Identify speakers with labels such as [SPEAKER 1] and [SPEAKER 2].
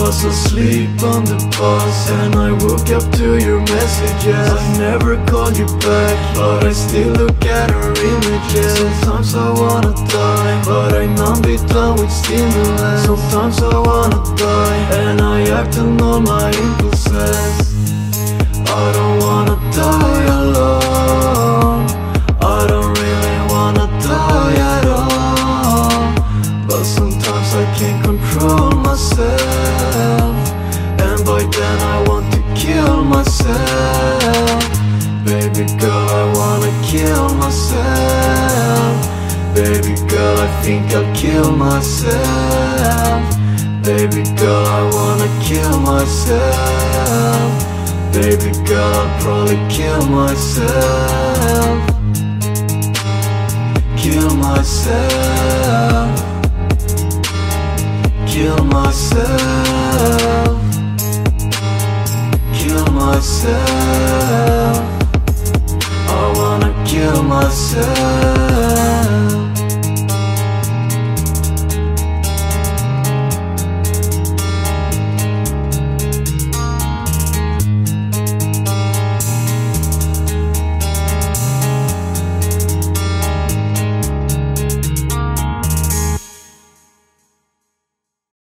[SPEAKER 1] was asleep on the bus And I woke up to your messages. I never called you back But I still look at her images. Sometimes I wanna die But I numb it down with stimulants. Sometimes I wanna die And I act on all my impulses myself. Baby girl, I wanna kill myself. Baby girl, I think I'll kill myself. Baby girl, I wanna kill myself. Baby girl, I'll probably kill myself. Kill myself. Kill myself myself